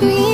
be